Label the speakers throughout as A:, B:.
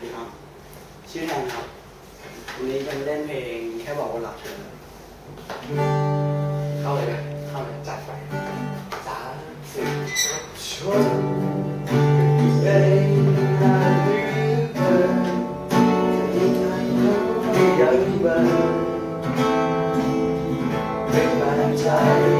A: วัครับ ชื่อแทนครับ วันนี้จะมาเล่นเพลงแค่บอกว่ารักเธอเข้าเลยไหมเข้าเลยจัดไปสามสิบชนใจ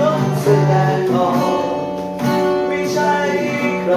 A: น้องแสดงออกไม่ใช่ใคร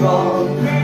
A: wrong